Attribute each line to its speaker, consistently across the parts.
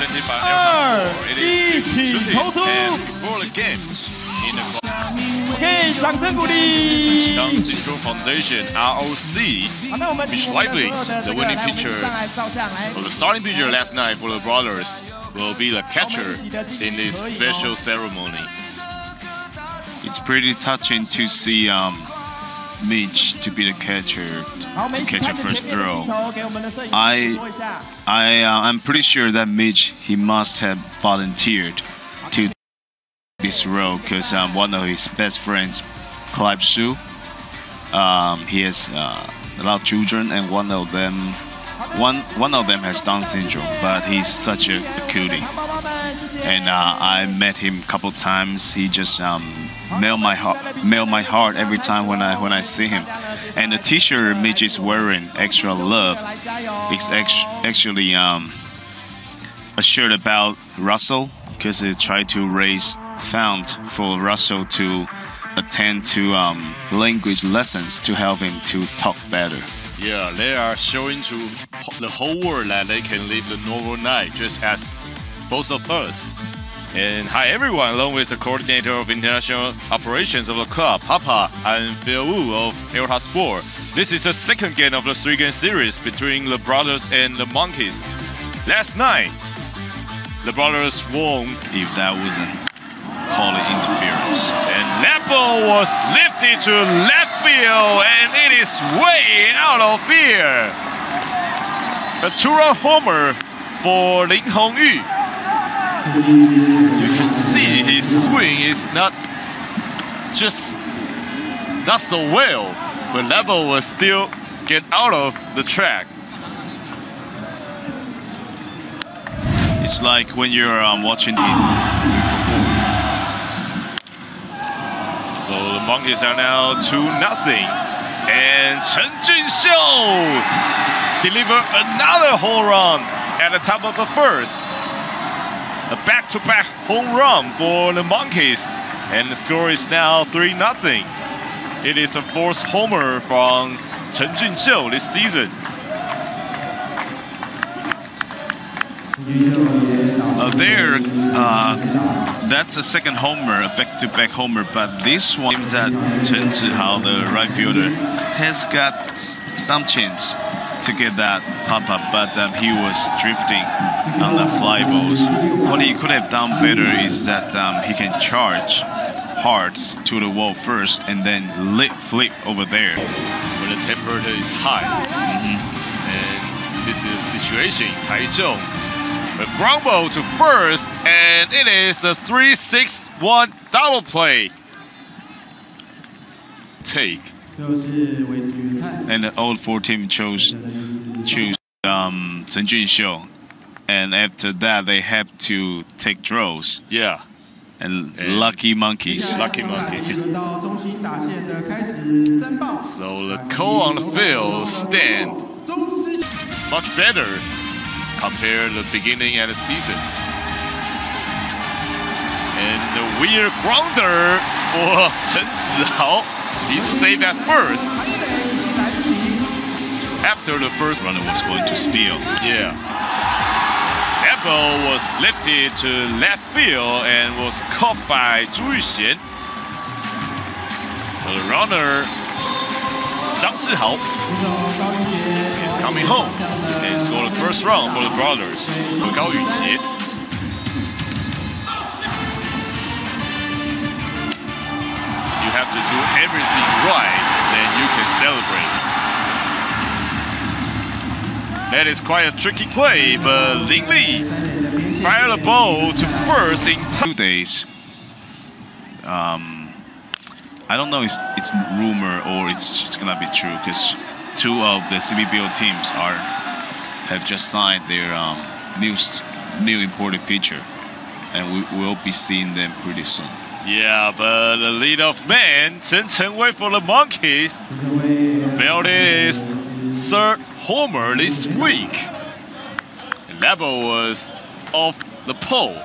Speaker 1: presented by
Speaker 2: Elham
Speaker 1: It is
Speaker 2: 一
Speaker 1: 起
Speaker 2: 投出。
Speaker 1: Ball against in the
Speaker 2: OK，掌声鼓励。
Speaker 1: 当 Central Foundation ROC Mitch Lively, the winning pitcher. The starting pitcher last night for the Brothers will be the catcher in this special ceremony.
Speaker 3: It's pretty touching to see um, Mitch to be the catcher to catch a first throw. I, I, uh, I'm pretty sure that Mitch he must have volunteered to this role because um, uh, one of his best friends, Clive Shu, um, he has uh, a lot of children, and one of them, one one of them has Down syndrome, but he's such a, a cutie and uh, I met him a couple times. He just um, melt my heart, melt my heart every time when I when I see him. And the T-shirt Mitch is wearing, extra love, is actually um, a shirt about Russell because he tried to raise funds for Russell to attend to um, language lessons to help him to talk better.
Speaker 1: Yeah, they are showing to the whole world that they can live the normal life just as both of us. And hi everyone, along with the coordinator of international operations of the club, Papa and Phil Wu of Elta Sport. This is the second game of the three-game series between the brothers and the monkeys. Last night, the brothers won
Speaker 3: If that wasn't call it interference.
Speaker 1: and that ball was lifted to left field, and it is way out of here. A two-run homer for Lin Hongyu. You can see his swing is not just not so well, but ball was still get out of the track.
Speaker 3: It's like when you're um, watching the
Speaker 1: So the monkeys are now two nothing, and Chen Junxiu deliver another home run at the top of the first. A back-to-back home run for the monkeys, and the score is now three nothing. It is the fourth homer from Chen Junxiu this season.
Speaker 3: Uh, there, uh, that's a second homer, a back-to-back homer. But this one seems that Chen Zihao, the right fielder, has got some chance to get that pop-up, but um, he was drifting on the fly balls. What he could have done better is that um, he can charge hard to the wall first and then lip flip over there.
Speaker 1: when the temperature is high. And this is the situation in Taichung. A ground ball to first, and it is a 3-6-1 double play. Take
Speaker 3: and all four team chose choose um, Chen Junshou, and after that they have to take draws.
Speaker 1: Yeah.
Speaker 3: And,
Speaker 1: and
Speaker 3: lucky monkeys.
Speaker 1: Lucky monkeys. So the call on the field stand is much better compared to the beginning of the season. And the weird grounder for Chen Zihao, he saved at first after the first
Speaker 3: runner was going to steal.
Speaker 1: Yeah. That ball was lifted to left field and was caught by Zhu Yuxian. The runner, Zhang Zhihao, is coming home and scored the first run for the brothers, for Gao Yujie. You have to do everything right, then you can celebrate. That is quite a tricky play, but Lin Li fired the ball to first in
Speaker 3: Two days. Um, I don't know if it's rumor or it's just gonna be true because two of the CPBL teams are have just signed their um, new new imported pitcher, and we will be seeing them pretty soon.
Speaker 1: Yeah, but the lead-off man, Chen Chenwei for the Monkeys,
Speaker 4: 这位
Speaker 1: built his third homer this week. That was off the pole.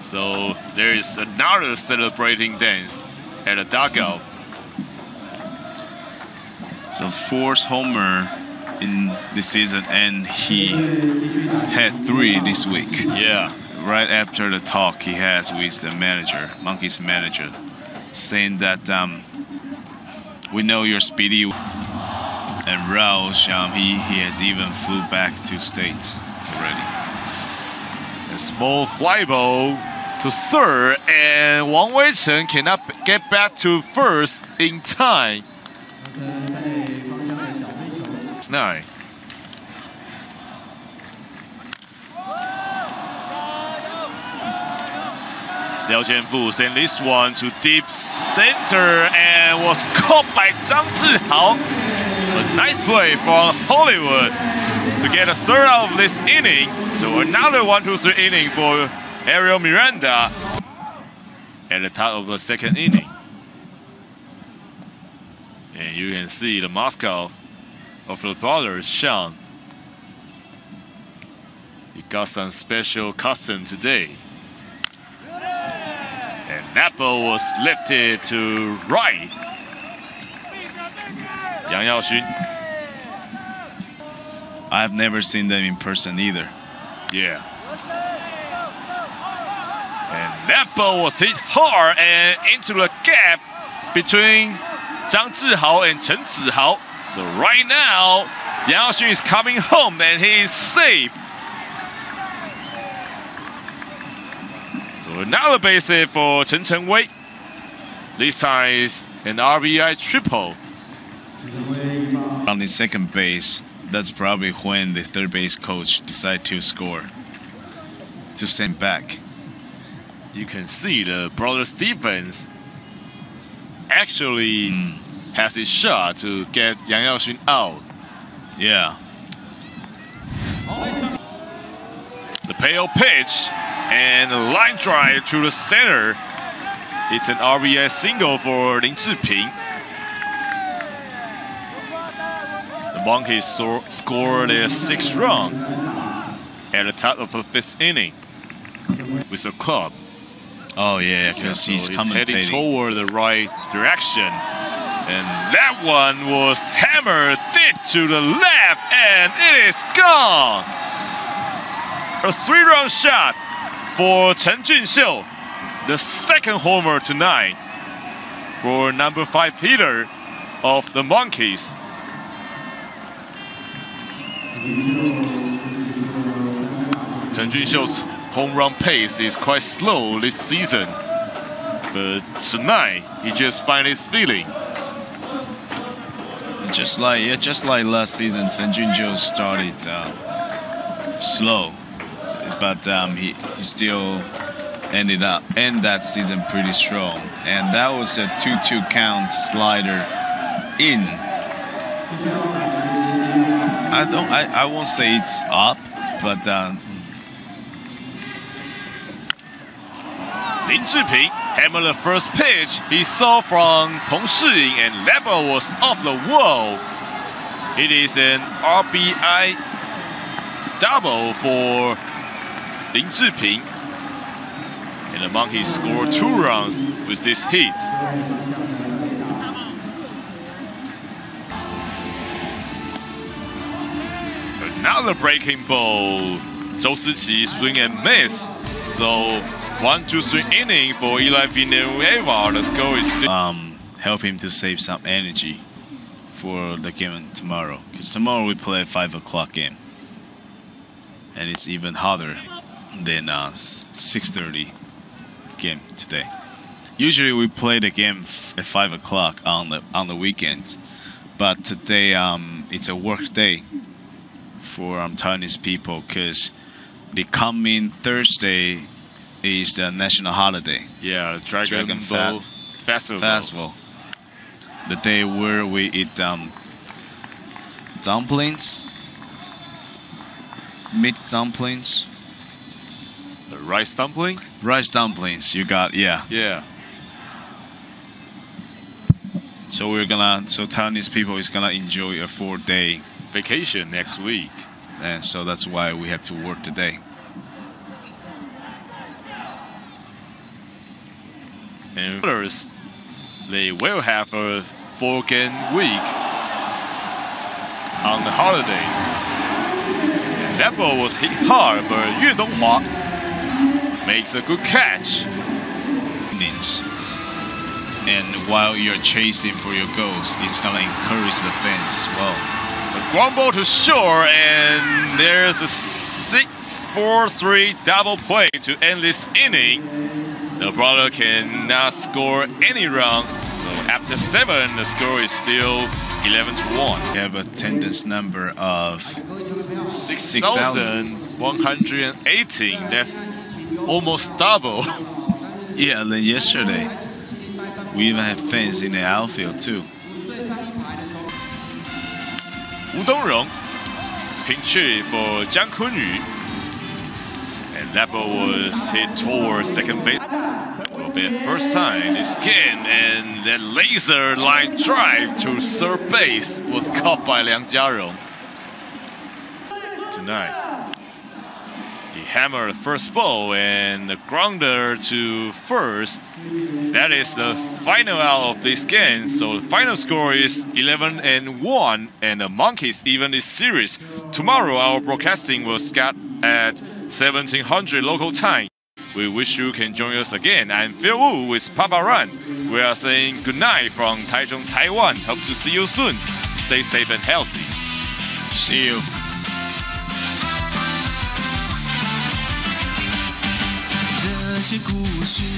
Speaker 1: So there is another celebrating dance at the dugout.
Speaker 3: So fourth homer in this season, and he had three this week.
Speaker 1: Yeah.
Speaker 3: Right after the talk he has with the manager, Monkey's manager, saying that um, we know you're speedy. And Rao um, he, he has even flew back to states already.
Speaker 1: A small fly ball to third, and Wang Weichen cannot get back to first in time. Nine. Liao Jianfu sent this one to deep center and was caught by Zhang Zhihao. A nice play from Hollywood to get a third out of this inning. So another one two three inning for Ariel Miranda at the top of the second inning. And you can see the Moscow of the brothers, Sean. He got some special custom today. And that ball was lifted to right. Yang Yaoxun,
Speaker 3: I've never seen them in person either.
Speaker 1: yeah. And that ball was hit hard and into the gap between Zhang Zhihao and Chen Zihao. So right now, Yang Yaoxun is coming home and he is safe. So another base hit for Chen Chenwei. This time is an RBI triple.
Speaker 3: On the second base, that's probably when the third base coach decided to score, to send back.
Speaker 1: You can see the Brothers defense actually
Speaker 3: mm.
Speaker 1: has his shot to get Yang Yaoxun out.
Speaker 3: Yeah.
Speaker 1: The pale pitch and a line drive to the center. It's an RBI single for Lin Zhiping. The Monkeys so- scored their sixth run at the top of the fifth inning with the club.
Speaker 3: Oh yeah, because
Speaker 1: So
Speaker 3: he's
Speaker 1: heading toward the right direction. And that one was hammered deep to the left, and it is gone. A three-run shot for Chen Junxiu, the second homer tonight for number five hitter of the Monkeys. Chen Junxiu's home run pace is quite slow this season, but tonight he just finds his feeling.
Speaker 3: Just like yeah, just like last season, Chen Junxiu started uh, slow, but um, he, he still ended up end that season pretty strong, and that was a 2-2 count slider in. I don't. I, I won't say it's up, but um,
Speaker 1: Lin Zhiping hammered the first pitch he saw from Peng Shiying, and ball was off the wall. It is an RBI double for Lin Zhiping. And the Monkeys scored two runs with this hit. Another breaking ball. Zhou Siqi swing and miss. So one, two, three inning for Eli Villanueva. Is still
Speaker 3: um, help him to save some energy for the game tomorrow. Because tomorrow we play a five o'clock game, and it's even hotter than uh, six thirty game today. Usually we play the game at five o'clock on the on the weekends, but today um, it's a work day for um, Taiwanese people because the coming Thursday is the national holiday.
Speaker 1: yeah Dragon,
Speaker 3: Dragon
Speaker 1: Festival.
Speaker 3: festival. The day where we eat um, dumplings, meat dumplings,
Speaker 1: The rice dumpling.
Speaker 3: rice dumplings. You got yeah.
Speaker 1: Yeah.
Speaker 3: So we're gonna so Taiwanese people is gonna enjoy a four day,
Speaker 1: Vacation next week.
Speaker 3: and so that's why we have to work today.
Speaker 1: And others, they will have a four game week. on the holidays. That ball was hit hard, but Yue Donghua makes a good catch.
Speaker 3: And while you're chasing for your goals, it's gonna encourage the fans as well.
Speaker 1: Ball to shore, and there's a 6-4-3 double play to end this inning. The brother cannot score any run, so after seven, the score is still 11 to 1.
Speaker 3: We have a attendance number of 6,000.
Speaker 1: 6,118. That's almost double.
Speaker 3: Yeah, and then yesterday, we even had fans in the outfield too.
Speaker 1: Wu Dongrong pinch hit for Jiang Kunyu. And that ball was hit towards second base. Be the first time this game, and that laser line drive to third base was caught by Liang Jiarong. Tonight, he hammered first ball and the grounder to first. That is the final out of this game. So the final score is 11 and 1, and the Monkeys even this series. Tomorrow, our broadcasting will start at 1700 local time. We wish you can join us again. I'm Phil Wu with Papa Run. We are saying goodnight from Taichung, Taiwan. Hope to see you soon. Stay safe and healthy.
Speaker 3: See you.
Speaker 5: 那些故事。